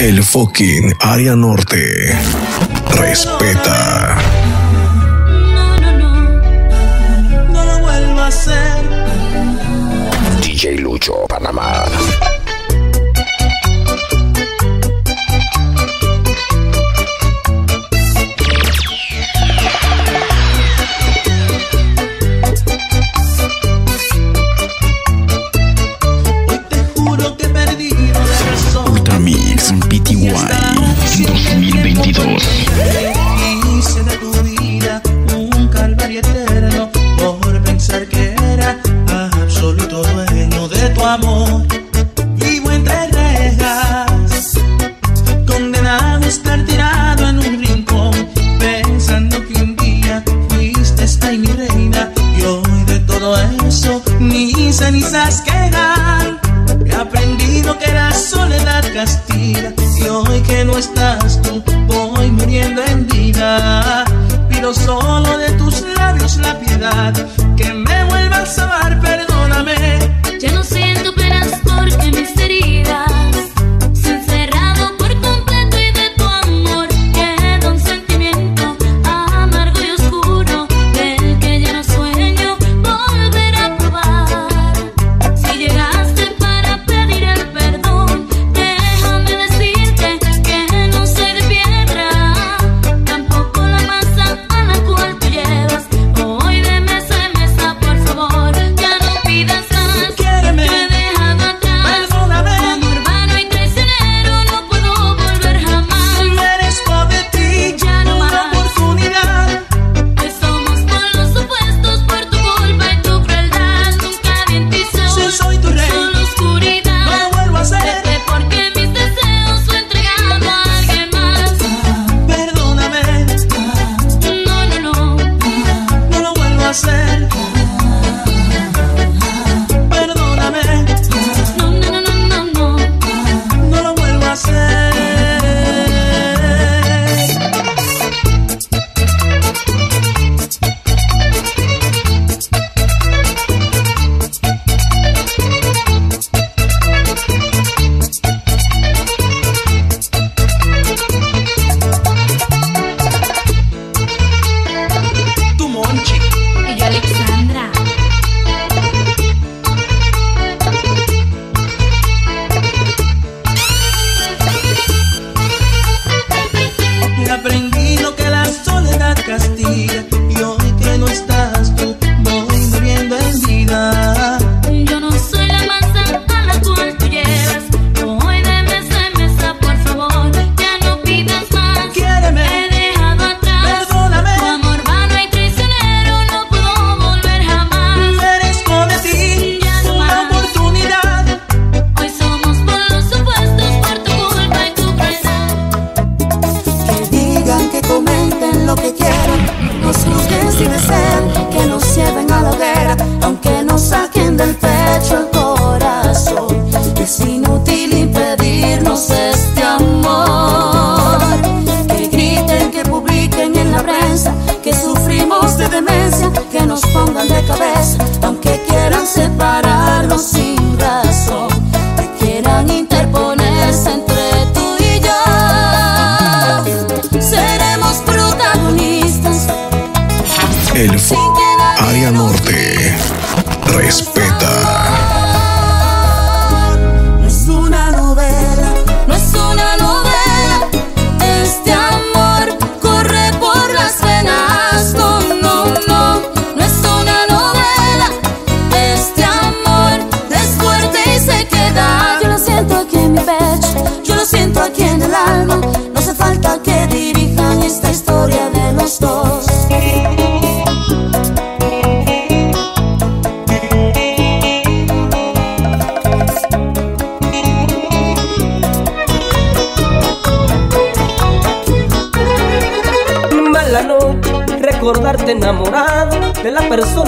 El fucking área norte respeta. No, no, no, no lo vuelva a hacer. DJ Lucho, Panamá. voy muriendo en vida. Pido solo de tus labios la piedad, que me vuelvas a amar, perdóname.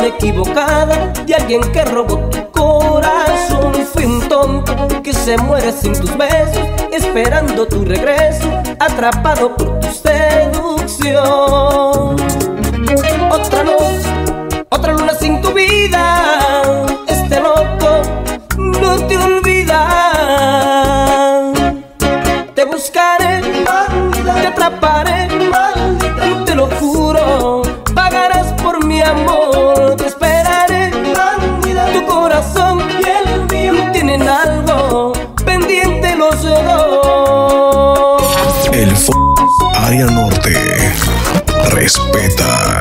equivocada, de alguien que robó tu corazón. Fui un tonto que se muere sin tus besos, esperando tu regreso, atrapado respeta.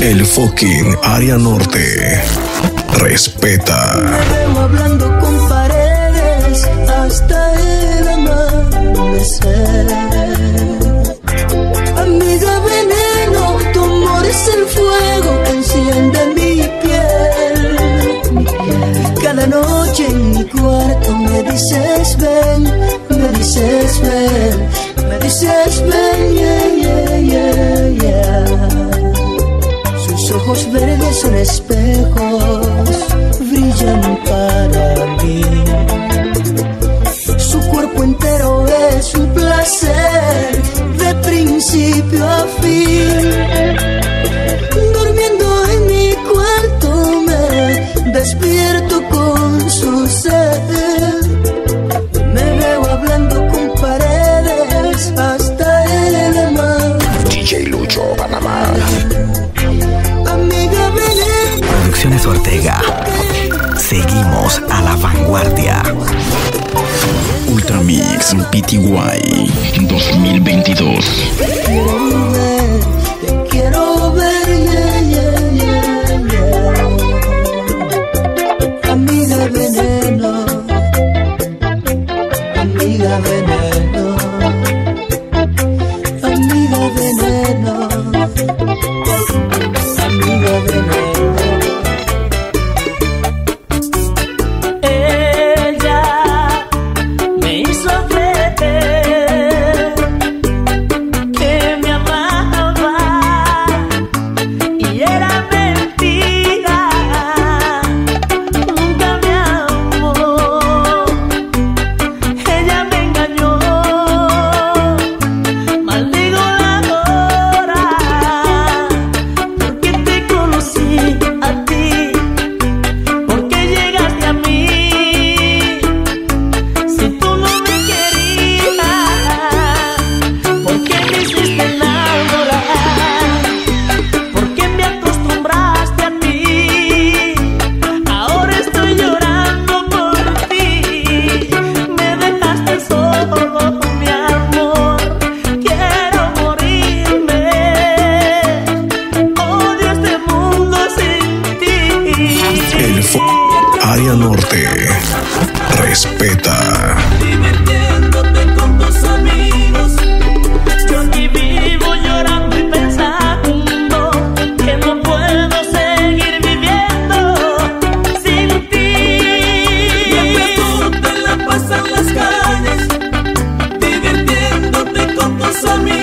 El fucking área norte respeta. Me hablando con paredes hasta el amanecer. Amiga, ven dices ven, me dices ven, me dices ven, yeah, yeah, yeah, yeah. Sus ojos verdes son espejos, brillan para mí. Su cuerpo entero es un placer de principio a fin. Pty 2022. on me.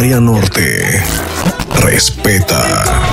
área norte. Respeta.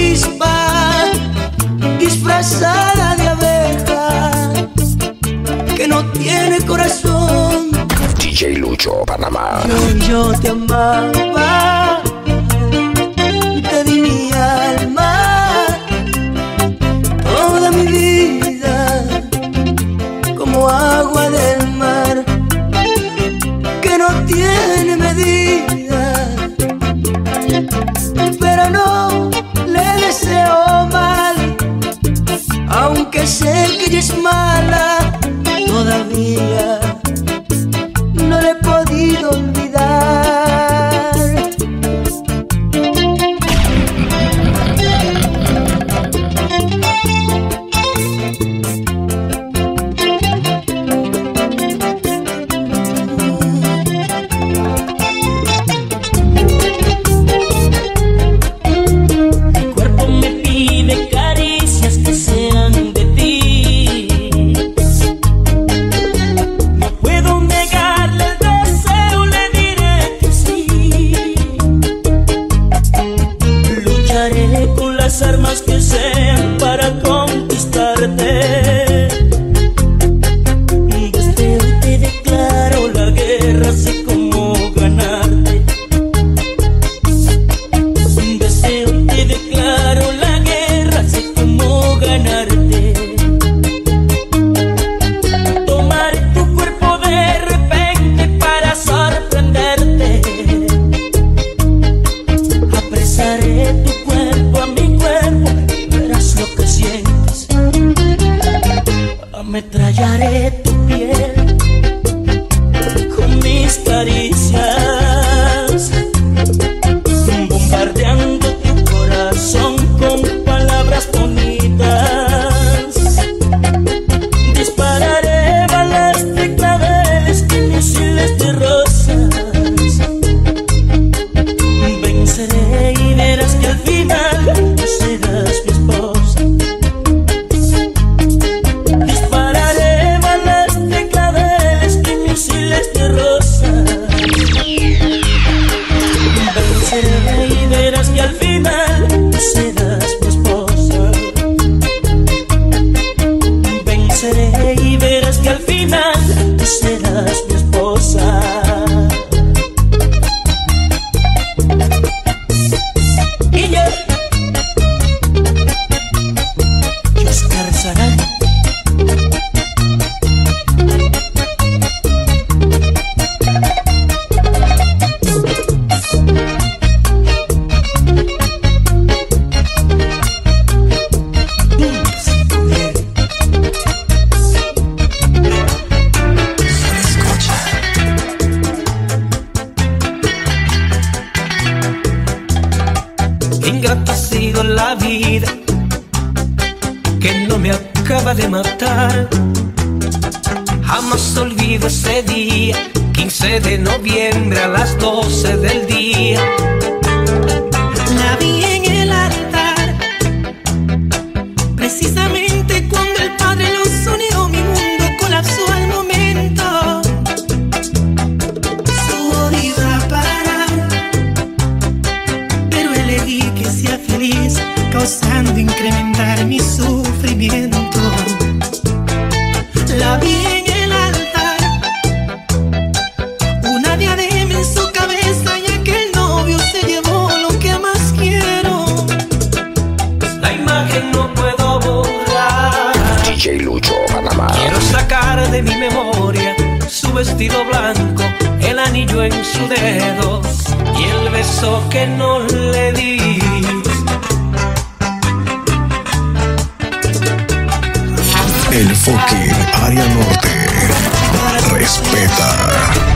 chispa disfrazada de abeja que no tiene corazón. DJ Lucho, Panamá. Yo, yo te amaba la vida que no me acaba de matar. Jamás olvido ese día, 15 de noviembre a las 12 del día. Incrementar mi sufrimiento. La vi en el altar, una diadema en su cabeza y aquel novio se llevó lo que más quiero. La imagen no puedo borrar. DJ Lucho, Panamá. Quiero sacar de mi memoria su vestido blanco, el anillo en su dedo y el beso que no le di. El fucking área norte. Respeta.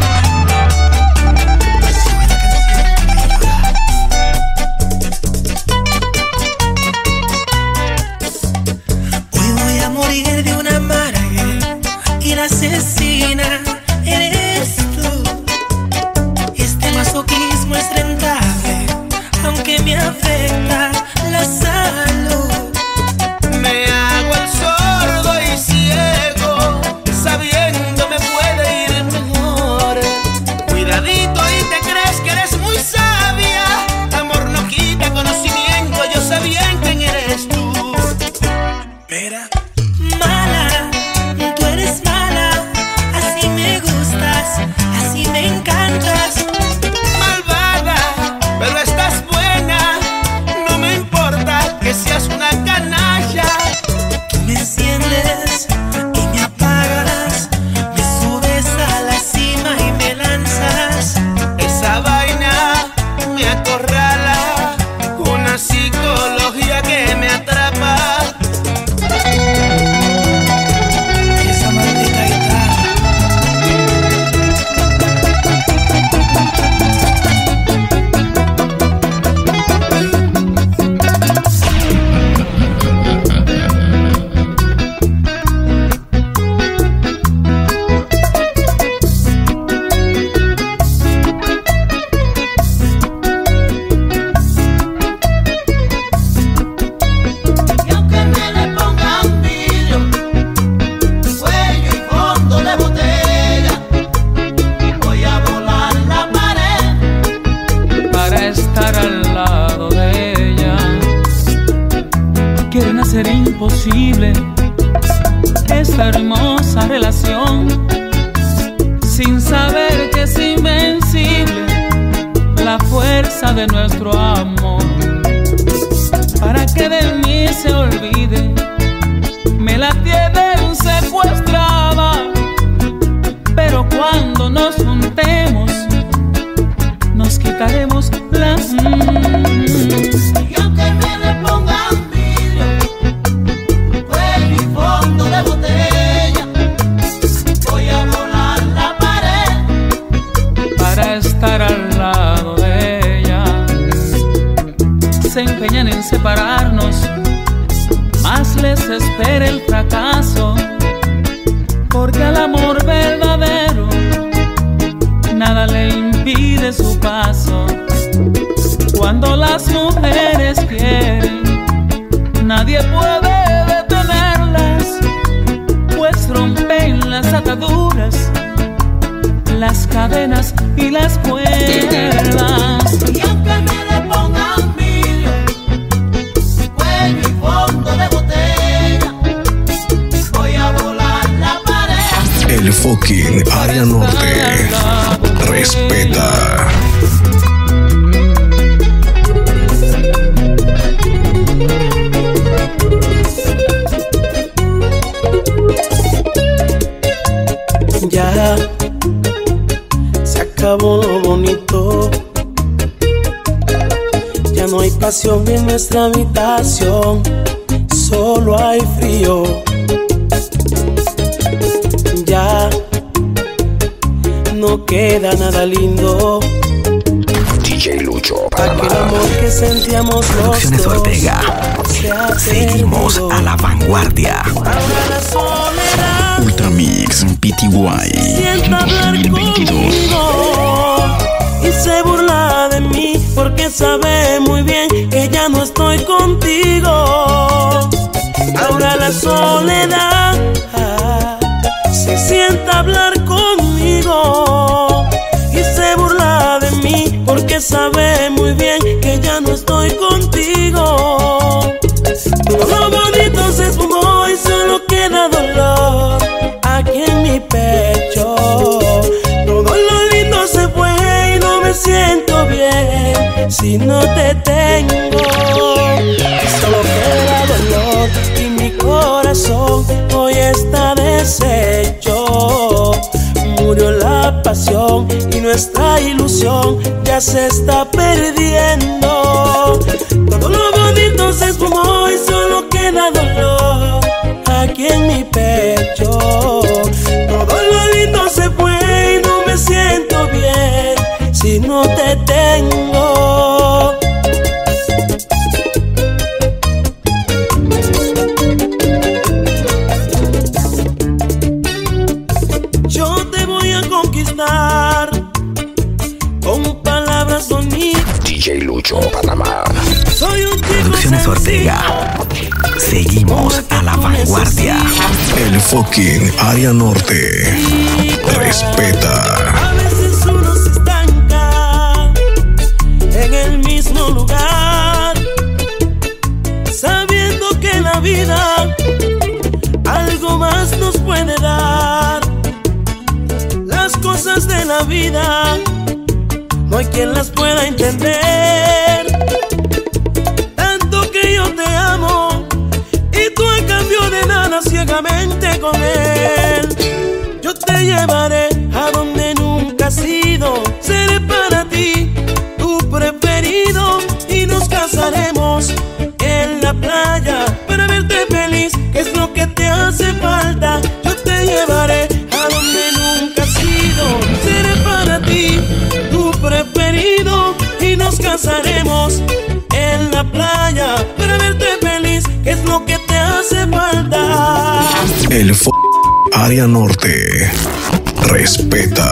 Estar al lado de ella. Quieren hacer imposible esta hermosa relación sin saber que es invencible la fuerza de nuestro amor. Para que de mí se olvide, me la tienen secuestrada. Pero cuando nos juntemos, nos quitaremos separarnos, más les espera el fracaso, porque al amor verdadero nada le impide su paso. Cuando las mujeres nuestra habitación, solo hay frío. Ya no queda nada lindo. DJ Lucho Aquel amor que sentíamos los Producciones dos Ortega. Seguimos a la vanguardia. Ahora la soledad Ultramix PTY sienta hablar 2022. conmigo y se sabe muy bien que ya no estoy contigo. Ahora la soledad ah, se sienta hablar conmigo y se burla de mí porque sabe muy bien que ya no estoy contigo. Si no te tengo. Solo queda dolor y mi corazón hoy está deshecho. Murió la pasión y nuestra ilusión ya se está perdiendo. Fucking área norte. Respeta. A veces uno se estanca en el mismo lugar, sabiendo que la vida algo más nos puede dar. Las cosas de la vida no hay quien las pueda entender. Con él. Yo te llevaré El fu- área norte. Respeta.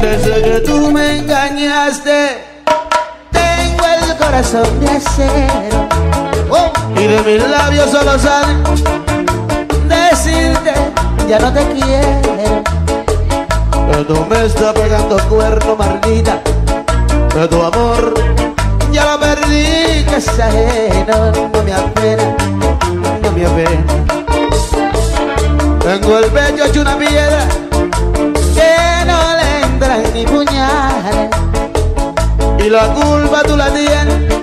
Desde que tú me engañaste, tengo el corazón de acero. Oh, y de mis labios solo sale decirte, ya no te quiero. Tú me estás pegando cuerno, maldita. Que tu amor ya lo perdí, que es ajeno. No me apena, no me apena. Tengo el pecho hecho una piedra que no le entran ni puñales. Y la culpa tú la tienes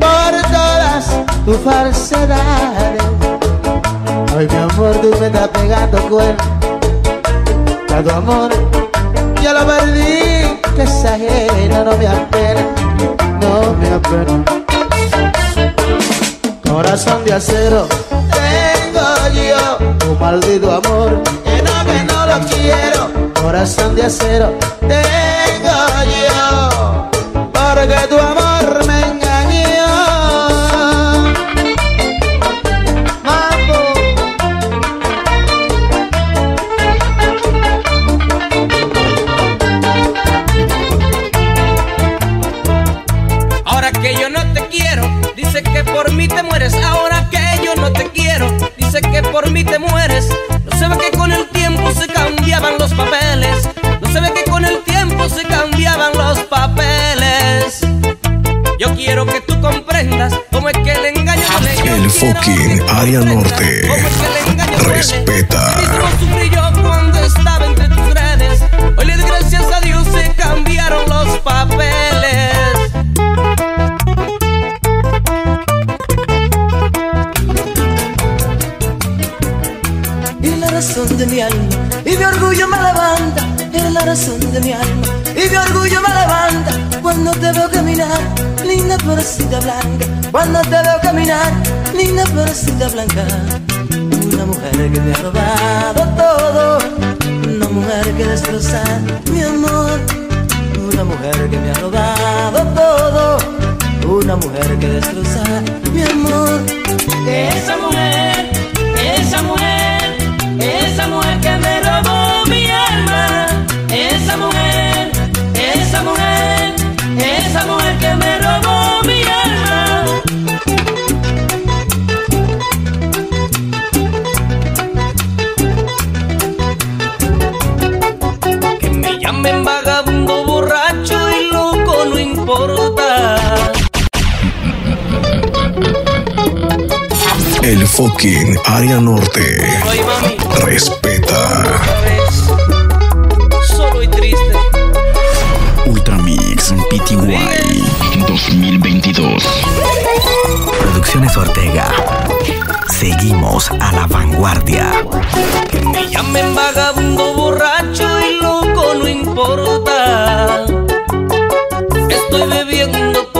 por todas tus falsedades. Ay, mi amor, tú me estás pegando cuerno. Que tu amor ya lo perdí, que es ajeno, no me apena, Corazón de acero, tengo yo tu maldito amor, que no, que no lo quiero. Corazón de acero, tengo yo, porque tu amor blanca. Cuando te veo caminar, linda porcita blanca. Una mujer que me ha robado todo, una mujer que destroza mi amor. Una mujer que me ha robado todo, una mujer que destroza mi amor. Esa mujer, esa mujer, esa mujer que me robó fucking área norte. Respeta. Solo y triste. Ultramix PTY 2022. Producciones Ortega. Seguimos a la vanguardia. Que me llamen vagabundo, borracho y loco, no importa. Estoy bebiendo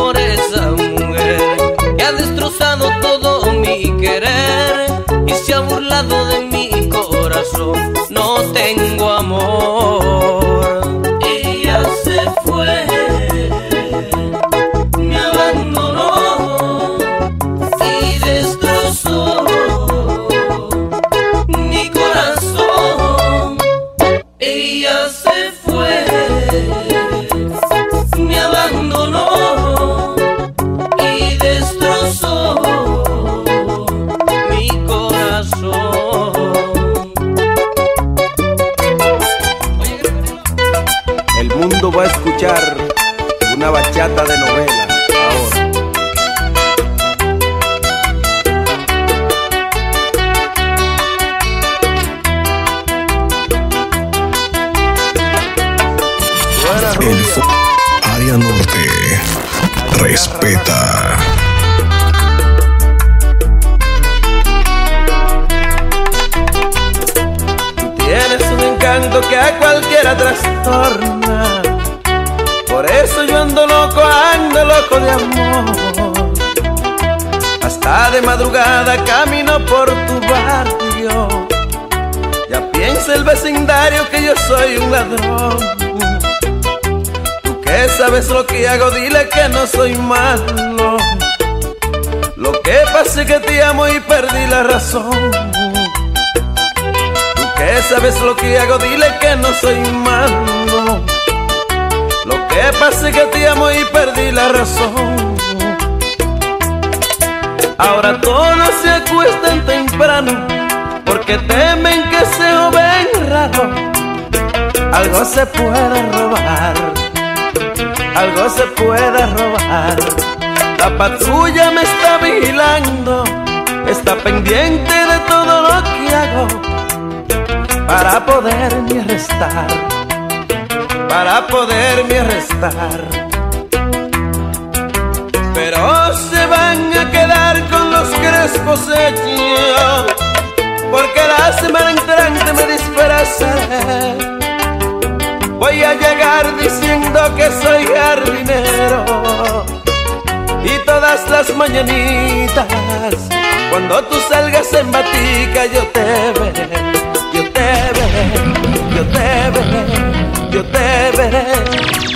se ha burlado de mi corazón. No tengo amor. Por eso yo ando loco, ando loco de amor. Hasta de madrugada camino por tu barrio. Ya piensa el vecindario que yo soy un ladrón. Tú que sabes lo que hago, dile que no soy malo. Lo que pasa es que te amo y perdí la razón. Tú que sabes lo que hago, dile que no soy malo. Que pasa que te amo y perdí la razón. Ahora todos se acuestan temprano porque temen que se joven raro. Algo se puede robar, algo se puede robar. La patrulla me está vigilando, está pendiente de todo lo que hago para poderme arrestar, para poderme arrestar. Pero se van a quedar con los crespos hechos, porque la semana entrante me disfrazaré. Voy a llegar diciendo que soy jardinero y todas las mañanitas cuando tú salgas en batica yo te veré, yo te veré, yo te veré, yo te veré,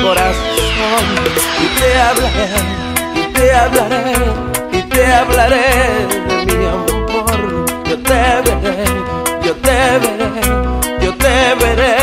corazón, y te hablaré, y te hablaré, y te hablaré de mi amor, yo te veré, yo te veré, yo te veré,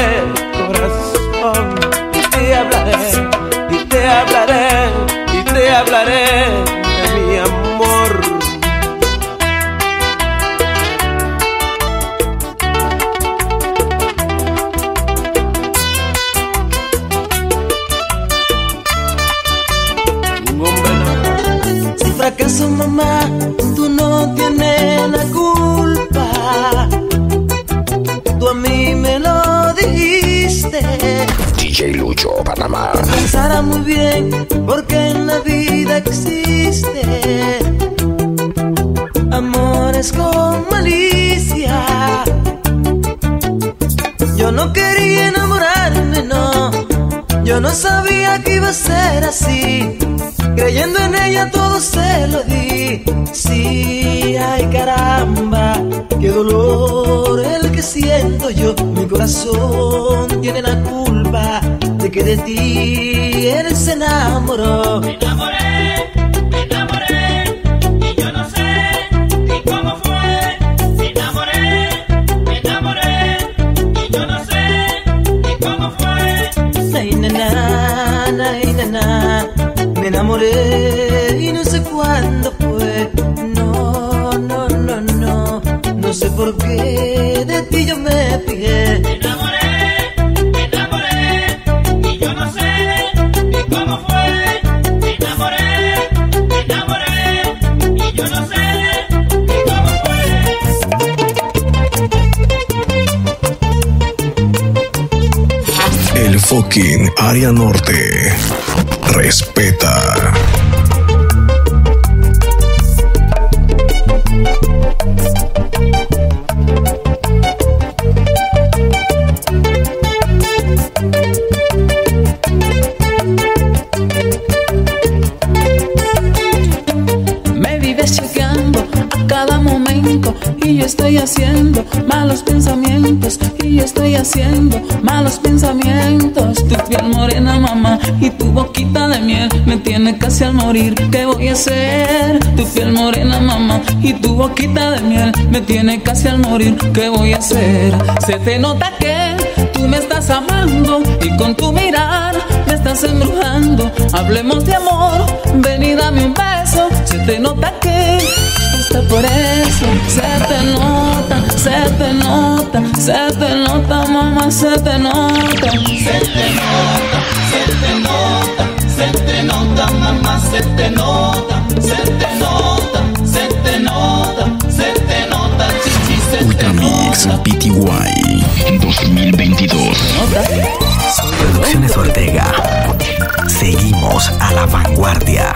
eso mamá, tú no tienes la culpa. Tú a mí me lo dijiste. DJ Lucho, Panamá. Que pensara muy bien, porque en la vida existe amores con malicia. Yo no quería enamorarme, no. Yo no sabía que iba a ser así. Creyendo en ella todo se lo di. Sí, ay caramba, qué dolor el que siento yo. Mi corazón tiene la culpa de que de ti él se enamoró. Me enamoré, no, sé por qué de ti yo me fijé. Me enamoré, me enamoré, y yo no sé ni cómo fue. Me enamoré, me enamoré, y yo no sé ni cómo fue. El fucking área norte. Me al morir. ¿Qué voy a hacer? Tu piel morena, mamá, y tu boquita de miel me tiene casi al morir. ¿Qué voy a hacer? Se te nota que tú me estás amando y con tu mirar me estás embrujando. Hablemos de amor, ven y dame un beso. Se te nota que está por eso. Se te nota, se te nota, se te nota, mamá, se te nota. Se te nota, se te nota, se te nota, mamá, se te nota, se te nota, se te nota, se te nota, chichi, se te Ultramix PTY 2022. Producciones Ortega. Seguimos a la vanguardia.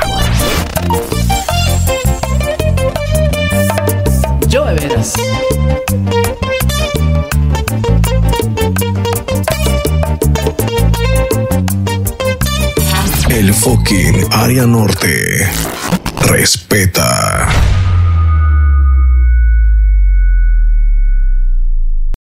Yo de veras. El fucking área norte. Respeta.